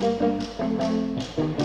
Música